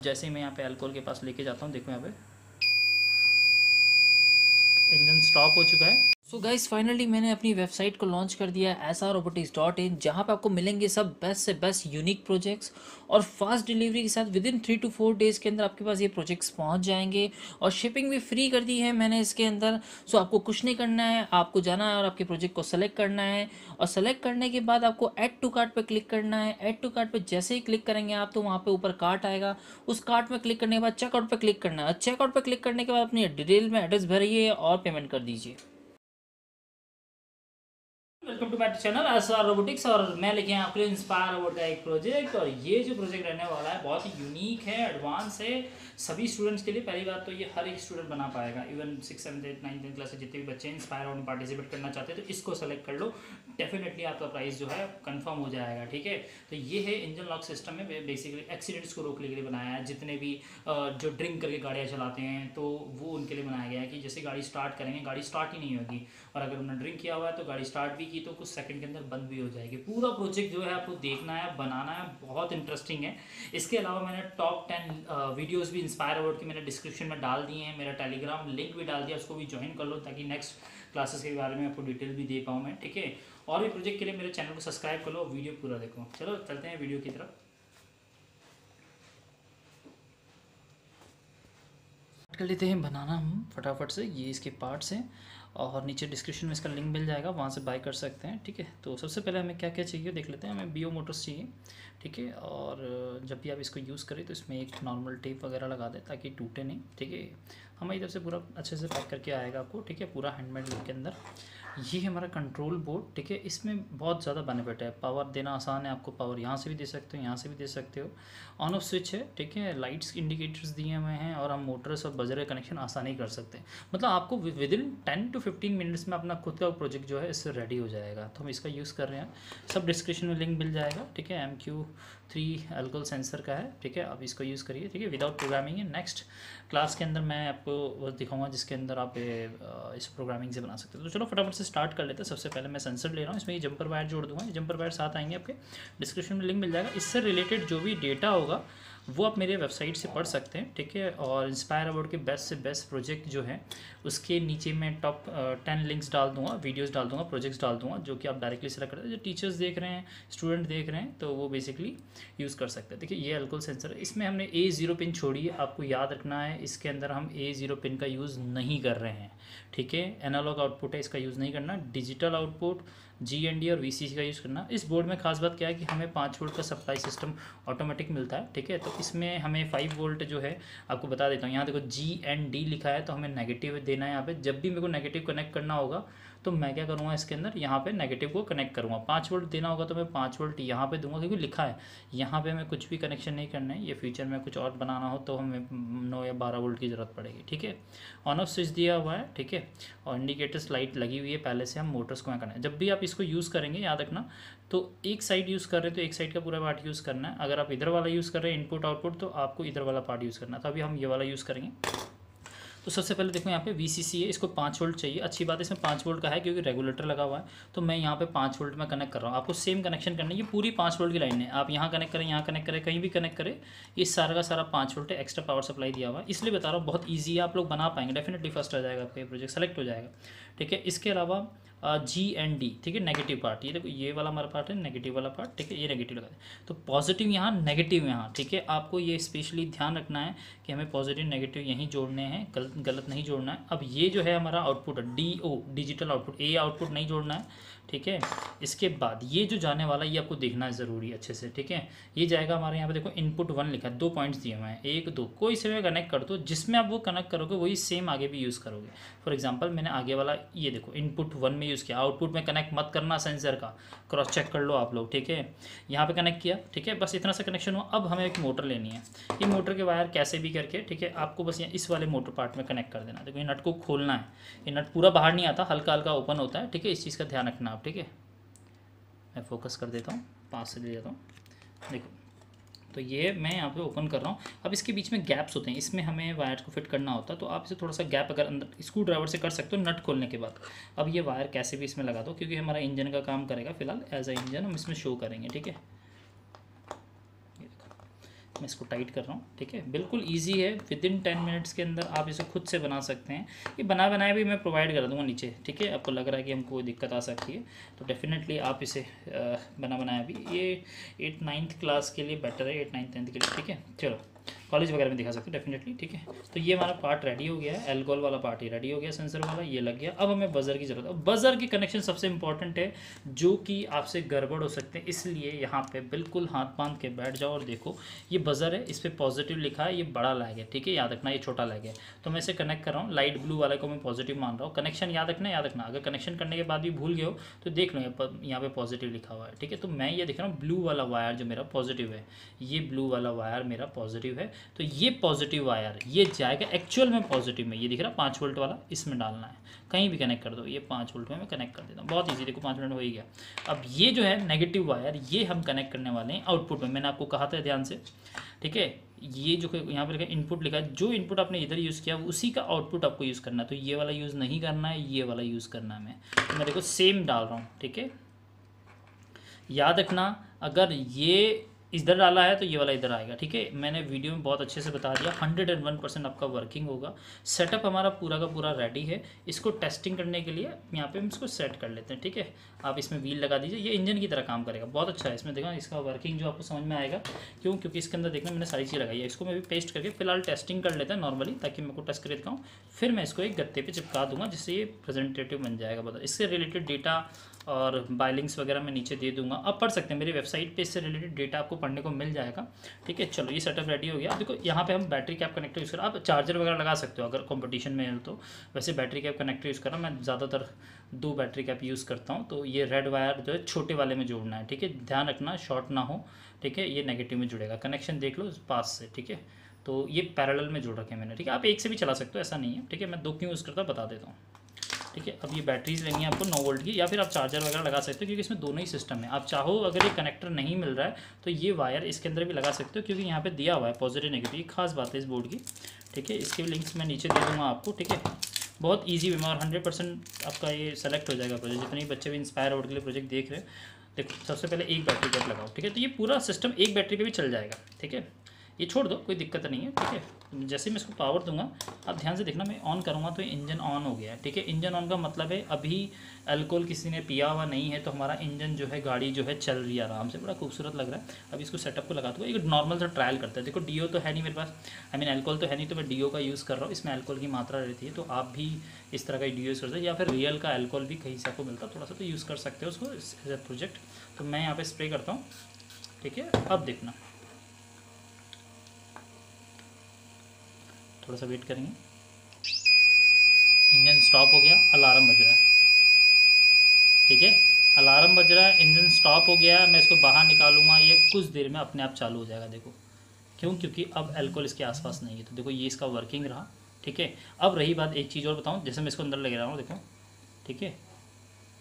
जैसे ही मैं यहाँ पे अल्कोहल के पास लेके जाता हूँ, देखो यहाँ पे। इंजन स्टॉप हो चुका है। सो गाइस फाइनली मैंने अपनी वेबसाइट को लॉन्च कर दिया S R robotics dot in जहाँ पर आपको मिलेंगे सब बेस्ट से बेस्ट यूनिक प्रोजेक्ट्स और फास्ट डिलीवरी के साथ within three to four days के अंदर आपके पास ये प्रोजेक्ट्स पहुँच जाएँगे और शिपिंग भी फ्री कर दी है मैंने इसके अंदर। सो आपको कुछ नहीं करना है, आपको जाना है और आपके प्रोजेक्ट को सेलेक्ट करना है और सेलेक्ट करने के बाद आपको एड टू कार्ट पर क्लिक करना है। एड टू कार्ट पर जैसे ही क्लिक करेंगे आप तो वहाँ पर ऊपर कार्ट आएगा। उस कार्ट में क्लिक करने के बाद चेकआउट पर क्लिक करना है। चेकआउट पर क्लिक करने के बाद अपनी डिटेल में एड्रेस भरिए और पेमेंट कर दीजिए। Welcome to my channel S R Robotics और मैं लेके आया आपके लिए इंस्पायर रोबोट का एक प्रोजेक्ट और ये जो प्रोजेक्ट रहने वाला है, बहुत ही यूनिक है एडवांस है। सभी स्टूडेंट्स के लिए पहली बात तो ये हर एक स्टूडेंट बना पाएगा। Even six seven eight nine tenth class से जितने भी बच्चे इंस्पायर में पार्टिसिपेट करना चाहते हैं तो इसको सेलेक्ट कर लो। डेफिनेटली आपका प्राइस जो है कंफर्म हो जाएगा, ठीक है? तो ये है इंजन लॉक सिस्टम में बेसिकली एक्सीडेंट्स को रोकने के लिए बनाया है। जितने भी जो ड्रिंक करके गाड़ियाँ चलाते हैं तो वो उनके लिए बनाया गया है कि जैसे गाड़ी स्टार्ट करेंगे, गाड़ी स्टार्ट ही नहीं होगी। और अगर उन्होंने ड्रिंक किया हुआ है तो गाड़ी स्टार्ट भी की तो कुछ सेकंड के अंदर बंद भी हो जाएगी। पूरा प्रोजेक्ट जो है आपको देखना है, बनाना है, बहुत इंटरेस्टिंग है। इसके अलावा मैंने टॉप टेन वीडियोज़ भी इंस्पायर अवार्ड की मैंने डिस्क्रिप्शन में डाल दिए हैं, मेरा टेलीग्राम लिंक भी डाल दिया, उसको भी ज्वाइन कर लो ताकि नेक्स्ट क्लासेस के बारे में आपको डिटेल भी दे पाऊँ मैं, ठीक है? और भी प्रोजेक्ट के लिए मेरे चैनल को सब्सक्राइब कर लो वीडियो पूरा देखो। चलो, चलते हैं वीडियो की तरफ़। कर लेते हैं बनाना हम फटाफट से, ये इसके पार्ट्स हैं। और नीचे डिस्क्रिप्शन में इसका लिंक मिल जाएगा, वहाँ से बाय कर सकते हैं, ठीक है? तो सबसे पहले हमें क्या क्या चाहिए, देख लेते हैं। हमें बीओ मोटर्स चाहिए, ठीक है? और जब भी आप इसको यूज़ करें तो इसमें एक नॉर्मल टेप वगैरह लगा दें, ताकि टूटे नहीं, ठीक है? हमारी तरफ़ से पूरा अच्छे से पैक करके आएगा आपको, ठीक है? पूरा हैंडमेड लुक के अंदर। ये हमारा कंट्रोल बोर्ड ठीक है? इसमें बहुत ज़्यादा बेनिफिट है। पावर देना आसान है आपको। पावर यहाँ से भी दे सकते हो, यहाँ से भी दे सकते हो। ऑन ऑफ़ स्विच है, ठीक है? लाइट्स इंडिकेटर्स दिए हुए हैं और हम मोटर्स और बजर कनेक्शन आसानी कर सकते हैं। मतलब आपको within ten to fifteen minutes में अपना खुद का प्रोजेक्ट जो है, इससे रेडी हो जाएगा। तो हम इसका यूज़ कर रहे हैं। सब डिस्क्रिप्शन में लिंक मिल जाएगा, ठीक है? M Q three alcohol sensor का है, ठीक है? आप इसको यूज़ करिए, ठीक है? विदाउट प्रोग्रामिंग है नेक्स्ट क्लास के अंदर मैं आपको वो दिखाऊँगा, जिसके अंदर आप इस प्रोग्रामिंग से बना सकते हो। तो चलो, फटाफट से स्टार्ट कर लेते हैं। सबसे पहले मैं सेंसर ले रहा हूँ। इसमें ये जंपर वायर जोड़ दूँगा। जंपर वायर साथ आएँगे आपके। डिस्क्रिप्शन में लिंक मिल जाएगा। इससे रिलेटेड जो भी डेटा होगा वो आप मेरे वेबसाइट से पढ़ सकते हैं, ठीक है? और इंस्पायर अवार्ड के बेस्ट से बेस्ट प्रोजेक्ट जो है, उसके नीचे मैं टॉप टेन लिंक्स डाल दूँगा वीडियोस डाल दूँगा प्रोजेक्ट्स डाल दूँगा, जो कि आप डायरेक्टली सेलेक्ट करते हैं। जो टीचर्स देख रहे हैं स्टूडेंट देख रहे हैं तो वो बेसिकली यूज़ कर सकते हैं। देखिए, ये अल्कोहल सेंसर है। इसमें हमने ए ज़ीरो पिन छोड़ी है, आपको याद रखना है, इसके अंदर हम ए ज़ीरो पिन का यूज़ नहीं कर रहे हैं, ठीक है? एनालॉग आउटपुट है, इसका यूज़ नहीं करना। Digital output G N D और वी सी सी का यूज़ करना। इस बोर्ड में खास बात क्या है कि हमें पाँच वोल्ट का सप्लाई सिस्टम ऑटोमेटिक मिलता है, ठीक है? तो इसमें हमें फाइव वोल्ट जो है, आपको बता देता हूँ। यहाँ देखो जी एन डी लिखा है तो हमें नेगेटिव देना है यहाँ पे। जब भी मेरे को नेगेटिव कनेक्ट करना होगा तो मैं क्या करूँगा इसके अंदर? यहाँ पे नेगेटिव को कनेक्ट करूँगा। पाँच वोल्ट देना होगा तो मैं पाँच वोल्ट यहाँ पे दूँगा क्योंकि लिखा है। यहाँ पे हमें कुछ भी कनेक्शन नहीं करना है। ये फ्यूचर में कुछ और बनाना हो तो हमें नौ या बारह वोल्ट की ज़रूरत पड़ेगी, ठीक है? ऑन ऑफ़ स्विच दिया हुआ है, ठीक है? और इंडिकेटर्स लाइट लगी हुई है। पहले से हम मोटर्स को करना है। जब भी आप इसको यूज़ करेंगे, याद रखना तो एक साइड यूज़ कर रहे तो एक साइड का पूरा पार्ट यूज़ करना है। अगर आप इधर वाला यूज़ कर रहे हैं इनपुट आउटपुट तो आपको इधर वाला पार्ट यूज़ करना है। तो अभी हम ये वाला यूज़ करेंगे। तो सबसे पहले देखो यहाँ पे VCC है, इसको पाँच वोल्ट चाहिए। अच्छी बात इसमें पाँच वोल्ट का है क्योंकि रेगुलेटर लगा हुआ है तो मैं यहाँ पे पाँच वोल्ट में कनेक्ट कर रहा हूँ। आपको सेम कनेक्शन करना है, ये पूरी पाँच वोल्ट की लाइन है। आप यहाँ कनेक्ट करें, यहाँ कनेक्ट करें, कहीं भी कनेक्ट करें, ये सारा का सारा पाँच वोल्ट एक्स्ट्रा पावर सप्लाई दिया हुआ है। इसलिए बता रहा हूँ, बहुत ईजी है, आप लोग बना पाएँगे डेफिनेटली फ़र्स्ट आ जाएगा आपका ये प्रोजेक्ट सेलेक्ट हो जाएगा। ठीक है, इसके अलावा जी एंड डी ठीक है? नेगेटिव पार्ट ये देखो, ये वाला हमारा पार्ट है नेगेटिव वाला पार्ट ठीक है? ये नेगेटिव लगा तो पॉजिटिव यहाँ नेगेटिव यहाँ, ठीक है? आपको ये स्पेशली ध्यान रखना है कि हमें पॉजिटिव नेगेटिव यहीं जोड़ने हैं, गलत गलत नहीं जोड़ना है। अब ये जो है हमारा आउटपुट है D O digital output A output नहीं जोड़ना है, ठीक है? इसके बाद ये जो जाने वाला ये आपको देखना है ज़रूरी अच्छे से, ठीक है? ये जाएगा हमारे यहाँ पे, देखो इनपुट वन लिखा है, दो पॉइंट्स दिए हुए हैं, एक, दो। कोई से कनेक्ट कर दो, जिसमें आप वो कनेक्ट करोगे, वही सेम आगे भी यूज़ करोगे। फॉर एग्ज़ाम्पल मैंने आगे वाला, ये देखो इनपुट वन में यूज़ किया। आउटपुट में कनेक्ट मत करना सेंसर का। क्रॉस चेक कर लो आप लोग, ठीक है? यहाँ पे कनेक्ट किया, ठीक है? बस इतना सा कनेक्शन हुआ। अब हमें एक मोटर लेनी है। ये मोटर के वायर कैसे भी करके, ठीक है? आपको बस यहाँ इस वाले मोटर पार्ट में कनेक्ट कर देना। देखो, ये नट को खोलना है। ये नट पूरा बाहर नहीं आता हल्का हल्का ओपन होता है, ठीक है? इस चीज़ का ध्यान रखना आप, ठीक है? मैं फोकस कर देता हूँ, पास से ले जाता हूँ। देखो तो ये मैं यहाँ पे ओपन कर रहा हूँ। अब इसके बीच में गैप्स होते हैं। इसमें हमें वायर को फिट करना होता है तो आप इसे थोड़ा सा गैप अगर अंदर स्क्रू ड्राइवर से कर सकते हो नट खोलने के बाद। अब ये वायर कैसे भी इसमें लगा दो, क्योंकि हमारा इंजन का काम करेगा फ़िलहाल। एज अ इंजन हम इसमें शो करेंगे, ठीक है? मैं इसको टाइट कर रहा हूँ, ठीक है? बिल्कुल इजी है। विद इन टेन मिनट्स के अंदर आप इसे खुद से बना सकते हैं। ये बना बनाया भी मैं प्रोवाइड कर दूँगा नीचे, ठीक है? आपको लग रहा है कि हमको कोई दिक्कत आ सकती है। तो डेफिनेटली आप इसे बना बनाया भी। ये एट नाइन्थ क्लास के लिए बेटर है एट नाइन्थ टेंथ के लिए, ठीक है? चलो। कॉलेज वगैरह में दिखा सकते हो डेफिनेटली ठीक है? तो ये हमारा पार्ट रेडी हो गया है एल्कोहल वाला पार्ट ही रेडी हो गया सेंसर वाला, ये लग गया। अब हमें बजर की ज़रूरत है। बजर की कनेक्शन सबसे इंपॉर्टेंट है, जो कि आपसे गड़बड़ हो सकते हैं, इसलिए यहाँ पे बिल्कुल हाथ बाँध के बैठ जाओ और देखो। ये बजर है, इस पर पॉजिटिव लिखा है, ये बड़ा लैग है, ठीक है? याद रखना, ये छोटा लैग है। तो मैं इसे कनेक्ट कर रहा हूँ लाइट ब्लू वाले को मैं पॉजिटिव मान रहा हूँ। कनेक्शन याद रखना याद रखना। अगर कनेक्शन करने के बाद भी भूल गए हो तो देख लो, यहाँ पे पॉजिटिव लिखा हुआ है, ठीक है? तो मैं ये देख रहा हूँ ब्लू वाला वायर जो मेरा पॉजिटिव है, ये ब्लू वाला वायर मेरा पॉजिटिव है। तो ये पॉजिटिव वायर ये जाएगा एक्चुअल में पॉजिटिव में। ये दिख रहा है पाँच वोल्ट वाला, इसमें डालना है। कहीं भी कनेक्ट कर दो। ये पाँच वोल्ट में मैं कनेक्ट कर देता हूँ। बहुत ईजी देखो पाँच मिनट हो ही गया। अब ये जो है नेगेटिव वायर ये हम कनेक्ट करने वाले हैं आउटपुट में। मैंने आपको कहा था ध्यान से। ठीक है? ये जो यहाँ पर लिखा इनपुट लिखा है। जो इनपुट आपने इधर यूज़ किया, उसी का आउटपुट आपको यूज़ करना है। तो ये वाला यूज़ नहीं करना है, ये वाला यूज़ करना है मैं। तो मैं देखो सेम डाल रहा हूँ। ठीक है? याद रखना, अगर ये इधर डाला है तो ये वाला इधर आएगा, ठीक है? मैंने वीडियो में बहुत अच्छे से बता दिया हंड्रेड एंड वन परसेंट आपका वर्किंग होगा। सेटअप हमारा पूरा का पूरा रेडी है। इसको टेस्टिंग करने के लिए यहाँ पे हम इसको सेट कर लेते हैं, ठीक है? आप इसमें व्हील लगा दीजिए, ये इंजन की तरह काम करेगा, बहुत अच्छा है। इसमें देखा, इसका वर्किंग जो आपको समझ में आएगा, क्यों? क्योंकि इसके अंदर देखना मैंने सारी चीज़ लगाई है। इसको मैं भी पेस्ट करके फ़िलहाल टेस्टिंग कर लेते हैं नॉर्मली ताकि मेरे को टेस्ट कर दिखाऊँ। फिर मैं इसको एक गत्ते पर चिपका दूँगा, जिससे ये प्रेजेंटेटिव बन जाएगा। बता इससे रिलेटेड डेटा और बाइलिंग्स वगैरह मैं नीचे दे दूँगा। आप पढ़ सकते हैं। मेरी वेबसाइट पे इससे रिलेटेड डेटा आपको पढ़ने को मिल जाएगा। ठीक है? चलो, ये सेटअप रेडी हो गया। देखो, यहाँ पे हम बैटरी कैप कनेक्टर यूज़ कर, आप चार्जर वगैरह लगा सकते हो अगर कंपटीशन में है तो। वैसे बैटरी कैप कनेक्टर यूज़ कर रहा मैं ज़्यादातर दो बैटरी कैप यूज़ करता हूँ। तो ये रेड वायर जो है, छोटे वाले में जोड़ना है। ठीक है? ध्यान रखना शॉर्ट ना हो। ठीक है? ये नेगेटिव में जुड़ेगा। कनेक्शन देख लो पास से। ठीक है? तो ये पैरेलल में जोड़ रखे मैंने। ठीक है? आप एक से भी चला सकते हो, ऐसा नहीं है। ठीक है? मैं दो क्यों यूज़ करता बता देता हूँ। ठीक है? अब ये बैटरीज लेनी है आपको नौ वोल्ट की, या फिर आप चार्जर वगैरह लगा सकते हो, क्योंकि इसमें दोनों ही सिस्टम है। आप चाहो अगर ये कनेक्टर नहीं मिल रहा है तो ये वायर इसके अंदर भी लगा सकते हो, क्योंकि यहाँ पे दिया हुआ है पॉजिटिव नेगेटिव खास बात है इस बोर्ड की। ठीक है? इसके लिंक्स मैं नीचे दे दूँगा आपको, ठीक है? बहुत ईजी वे और हंड्रेड परसेंट आपका ये सेलेक्ट हो जाएगा प्रोजेक्ट जितने बच्चे भी इंस्पायर बोर्ड के लिए प्रोजेक्ट देख रहे हैं, देखो, सबसे पहले एक बैटरी कैप लगाओ, ठीक है? तो ये पूरा सिस्टम एक बैटरी पे भी चल जाएगा, ठीक है? ये छोड़ दो, कोई दिक्कत नहीं है, ठीक है? जैसे मैं इसको पावर दूँगा, आप ध्यान से देखना, मैं ऑन करूँगा तो इंजन ऑन हो गया है, ठीक है? इंजन ऑन का मतलब है, अभी अल्कोहल किसी ने पिया हुआ नहीं है तो हमारा इंजन जो है, गाड़ी जो है, चल रही है आराम से, बड़ा खूबसूरत लग रहा है। अभी इसको सेटअप को लगा दूँगा, एक नॉर्मल सा ट्रायल करता है। देखो डीओ तो है नहीं मेरे पास आई मीन एल्कोहल तो है नहीं तो मैं डीओ का यूज़ कर रहा हूँ, इसमें एल्कोहल की मात्रा रहती है तो आप भी इस तरह का डी यूज़ करते सकते या फिर रियल का एल्कोहल भी कहीं से आपको मिलता है, थोड़ा सा तो यूज़ कर सकते हो उसको एज प्रोजेक्ट तो मैं यहाँ पर स्प्रे करता हूँ, ठीक है? अब देखना। थोड़ा सा वेट करेंगे। इंजन स्टॉप हो गया, अलार्म बज रहा है। ठीक है? अलार्म बज रहा है, इंजन स्टॉप हो गया, मैं इसको बाहर निकालूँगा, ये कुछ देर में अपने आप चालू हो जाएगा, देखो। क्यों? क्योंकि अब एल्कोहल इसके आसपास नहीं है तो देखो, ये इसका वर्किंग रहा। ठीक है? अब रही बात एक चीज़ और बताऊँ, जैसे मैं इसको अंदर लगे रहा हूँ, देखो। ठीक है?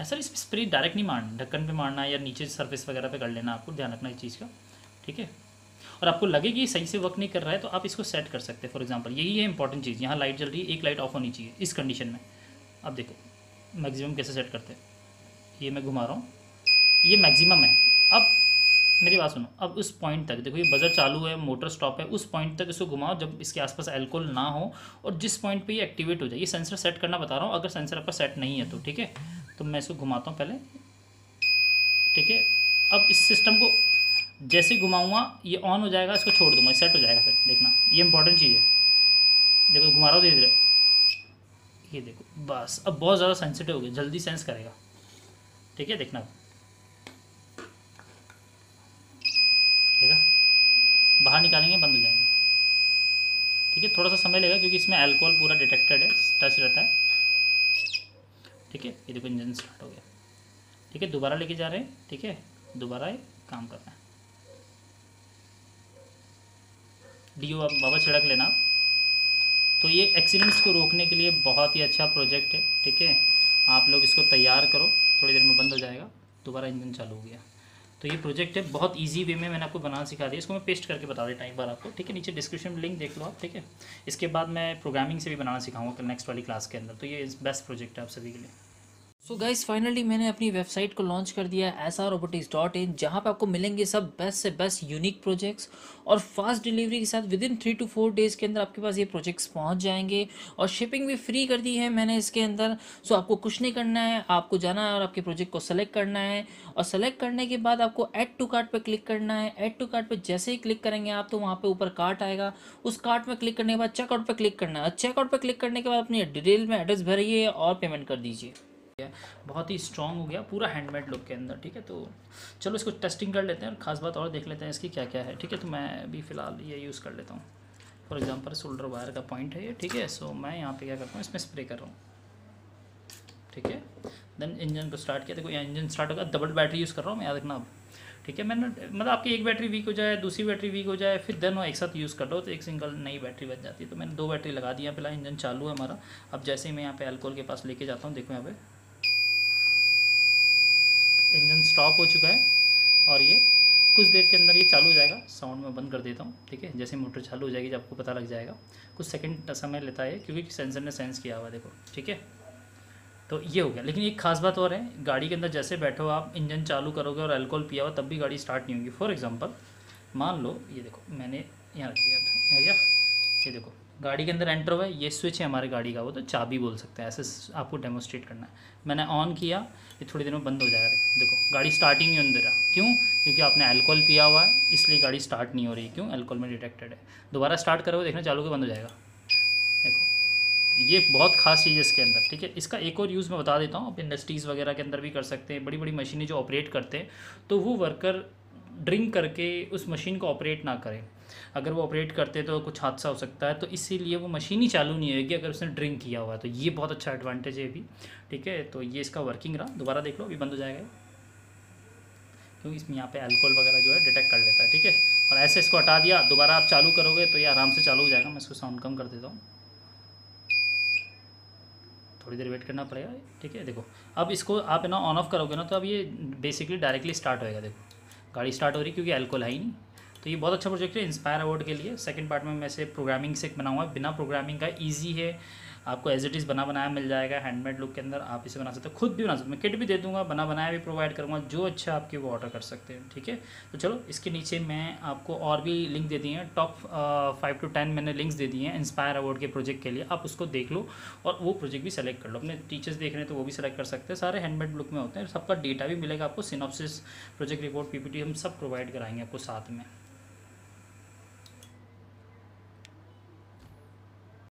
ऐसा इस स्प्रे डायरेक्ट नहीं मारना, ढक्कन पे मारना या नीचे सरफेस वगैरह पे कर लेना आपको, ध्यान रखना इस चीज़ का। ठीक है? और आपको लगे कि सही से वर्क नहीं कर रहा है तो आप इसको सेट कर सकते हैं। फॉर एग्जांपल यही है इंपॉर्टेंट चीज़। यहाँ लाइट जल रही है, एक लाइट ऑफ़ होनी चाहिए इस कंडीशन में। अब देखो मैक्सिमम कैसे सेट करते हैं? ये मैं घुमा रहा हूँ। ये मैक्सिमम है। अब मेरी बात सुनो, अब उस पॉइंट तक, देखो ये बजर चालू है मोटर स्टॉप है, उस पॉइंट तक इसको घुमाओ जब इसके आसपास एल्कोहल ना हो और जिस पॉइंट पे ये एक्टिवेट हो जाए। ये सेंसर सेट करना बता रहा हूँ, अगर सेंसर आपका सेट नहीं है तो ठीक है? तो मैं इसको घुमाता हूँ पहले। ठीक है? अब इस सिस्टम को जैसे घुमाऊँगा, ये ऑन हो जाएगा, इसको छोड़ दूँगा सेट हो जाएगा फिर, देखना। ये इंपॉर्टेंट चीज़ है। देखो, घुमा रहा हूँ धीरे धीरे ये देखो, बस। अब बहुत ज़्यादा सेंसिटिव हो गया। जल्दी सेंस करेगा। ठीक है, देखना। देखा? बाहर निकालेंगे, बंद हो जाएगा। ठीक है, थोड़ा सा समय लगेगा क्योंकि इसमें अल्कोहल पूरा डिटेक्टेड है टच रहता है। ठीक है, ये देखो इंजन स्टार्ट हो गया। ठीक है, दोबारा लेके जा रहे हैं। ठीक है, दोबारा काम कर रहे हैं। डीओ आप बाबा छिड़क लेना। तो ये एक्सीडेंट्स को रोकने के लिए बहुत ही अच्छा प्रोजेक्ट है, ठीक है? आप लोग इसको तैयार करो, थोड़ी देर में बंद हो जाएगा, दोबारा इंजन चालू हो गया। तो ये प्रोजेक्ट है, बहुत इजी वे में मैंने आपको बनाना सिखा दिया। इसको मैं पेस्ट करके बता देता एक बार आपको, ठीक है? नीचे डिस्क्रिप्शन में लिंक देख लो आप, ठीक है? इसके बाद मैं प्रोग्रामिंग से भी बनाना सिखाऊँगा नेक्स्ट वाली क्लास के अंदर। तो ये बेस्ट प्रोजेक्ट है आप सभी के लिए। सो गाइज़ फाइनली मैंने अपनी वेबसाइट को लॉन्च कर दिया है S R robotics dot in जहाँ पर आपको मिलेंगे सब बेस्ट से बेस्ट यूनिक प्रोजेक्ट्स और फास्ट डिलीवरी के साथ within three to four days के अंदर आपके पास ये प्रोजेक्ट्स पहुँच जाएँगे और शिपिंग भी फ्री कर दी है मैंने इसके अंदर। सो आपको कुछ नहीं करना है, आपको जाना है और आपके प्रोजेक्ट को सेलेक्ट करना है और सेलेक्ट करने के बाद आपको एड टू कार्ट पर क्लिक करना है। एड टू कार्ट पर जैसे ही क्लिक करेंगे आप तो वहाँ पर ऊपर कार्ट आएगा। उस कार्ट में क्लिक करने के बाद चेकआउट पर क्लिक करना है चेकआउट पर क्लिक करने के बाद अपनी डिटेल में एड्रेस भरिए और पेमेंट कर दीजिए। बहुत ही स्ट्रॉन्ग हो गया, पूरा हैंडमेड लुक के अंदर, ठीक है? तो चलो इसको टेस्टिंग कर लेते हैं और ख़ास बात और देख लेते हैं इसकी क्या क्या है, ठीक है? तो मैं अभी फ़िलहाल ये यूज़ कर लेता हूँ। फॉर एग्ज़ाम्पल शोल्डर वायर का पॉइंट है ये, ठीक है? सो मैं यहाँ पे क्या करता हूँ, इसमें स्प्रे कर रहा हूँ। ठीक है? देन इंजन को स्टार्ट किया। देखो, यहाँ इंजन स्टार्ट होगा डबल बैटरी यूज़ कर रहा हूँ मैं, याद रखना अब। ठीक है? मैंने मतलब आपकी एक बैटरी वीक हो जाए, दूसरी बैटरी वीक हो जाए, फिर देन वो एक साथ यूज़ कर लो तो एक सिंगल नई बैटरी बच जाती है। तो मैंने दो बैटरी लगा दी है फ़िलहाल इंजन चालू है हमारा। अब जैसे ही मैं यहाँ पे अल्कोहल के पास लेके जाता हूँ, देखो यहाँ पे। इंजन स्टॉप हो चुका है और ये कुछ देर के अंदर ये चालू हो जाएगा। साउंड में बंद कर देता हूँ, ठीक है? जैसे मोटर चालू हो जाएगी, जब आपको पता लग जाएगा। कुछ सेकंड समय लेता है क्योंकि सेंसर ने सेंस किया हुआ देखो, ठीक है? तो ये हो गया। लेकिन एक खास बात और है, गाड़ी के अंदर जैसे बैठो आप, इंजन चालू करोगे और अल्कोहल पिया हुआ, तब भी गाड़ी स्टार्ट नहीं होगी। फॉर एग्ज़ाम्पल मान लो, ये देखो, मैंने यहाँ रख दिया ये देखो गाड़ी के अंदर एंटर हुआ है, ये स्विच है हमारी गाड़ी का, वो तो चाबी बोल सकते हैं, ऐसे आपको डेमोस्ट्रेट करना है। मैंने ऑन किया, ये थोड़ी देर में बंद हो जाएगा। देखो, गाड़ी स्टार्ट ही नहीं रहा क्यों? क्योंकि आपने अल्कोहल पिया हुआ है, इसलिए गाड़ी स्टार्ट नहीं हो रही क्यों? अल्कोहल में डिटेक्टेड है। दोबारा स्टार्ट करोगे, देखना चालू के बंद हो जाएगा। देखो, ये बहुत खास चीज़ है इसके अंदर, ठीक है? इसका एक और यूज़ मैं बता देता हूँ, आप इंडस्ट्रीज़ वगैरह के अंदर भी कर सकते हैं। बड़ी बड़ी मशीनें जो ऑपरेट करते हैं तो वो वर्कर ड्रिंक करके उस मशीन को ऑपरेट ना करें। अगर वो ऑपरेट करते तो कुछ हादसा हो सकता है तो इसीलिए वो मशीन ही चालू नहीं होगी अगर उसने ड्रिंक किया हुआ है तो ये बहुत अच्छा एडवांटेज है अभी, ठीक है? तो ये इसका वर्किंग रहा, दोबारा देख लो, अभी बंद हो जाएगा क्योंकि इसमें यहाँ पे अल्कोहल वगैरह जो है डिटेक्ट कर लेता है, ठीक है? और ऐसे इसको हटा दिया, दोबारा आप चालू करोगे तो ये आराम से चालू हो जाएगा, मैं इसको साउंड कम कर देता हूँ। थोड़ी देर वेट करना पड़ेगा, ठीक है? देखो, अब इसको आप ना ऑन ऑफ़ करोगे ना तो अब ये बेसिकली डायरेक्टली स्टार्ट होएगा, देखो। गाड़ी स्टार्ट हो रही क्योंकि अल्कोहल है ही नहीं। तो ये बहुत अच्छा प्रोजेक्ट है इंस्पायर अवार्ड के लिए। सेकंड पार्ट में मैं से प्रोग्रामिंग से बनाऊँगा बिना प्रोग्रामिंग का इजी है। आपको एज इट इज़ बना बनाया मिल जाएगा। हैंडमेड लुक के अंदर आप इसे बना सकते हो। खुद भी बना सकते हो। मैं किट भी दे दूँगा, बना बनाया भी प्रोवाइड करूँगा। जो अच्छा आपके वो ऑर्डर कर सकते हैं, ठीक है? तो चलो, इसके नीचे मैं आपको और भी लिंक दे दिए हैं। टॉप फाइव टू टेन मैंने लिंक्स दे दिए हैं इंस्पायर अवार्ड के प्रोजेक्ट के लिए। आप उसको देख लो और वो प्रोजेक्ट भी सेलेक्ट कर लो। अपने टीचर्स देख रहे हैं तो वो भी सेलेक्ट कर सकते हैं। सारे हैंडमेड लुक में होते हैं। सबका डेटा भी मिलेगा आपको। सिनॉप्सिस प्रोजेक्ट रिपोर्ट पीपीटी हम सब प्रोवाइड कराएँगे आपको साथ में।